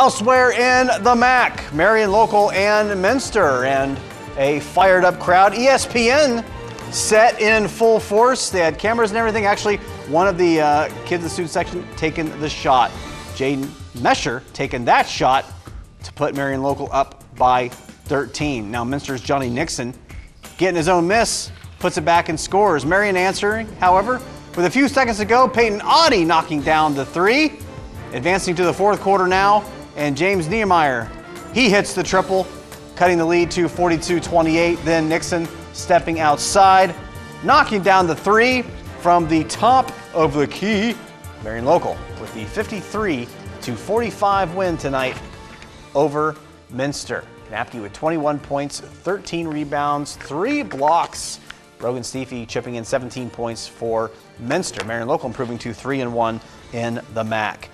Elsewhere in the MAC, Marion Local and Minster, and a fired up crowd. ESPN set in full force. They had cameras and everything. Actually, one of the uh, kids in the student section taking the shot. Jaden Mesher taking that shot to put Marion Local up by 13. Now, Minster's Johnny Nixon getting his own miss, puts it back and scores. Marion answering, however, with a few seconds to go, Peyton Audie knocking down the three. Advancing to the fourth quarter now, and James Niemeyer, he hits the triple, cutting the lead to 42-28. Then Nixon stepping outside, knocking down the three from the top of the key. Marion Local with the 53 to 45 win tonight over Minster. Napke with 21 points, 13 rebounds, three blocks. Rogan Steffi chipping in 17 points for Minster. Marion Local improving to 3 and 1 in the MAC.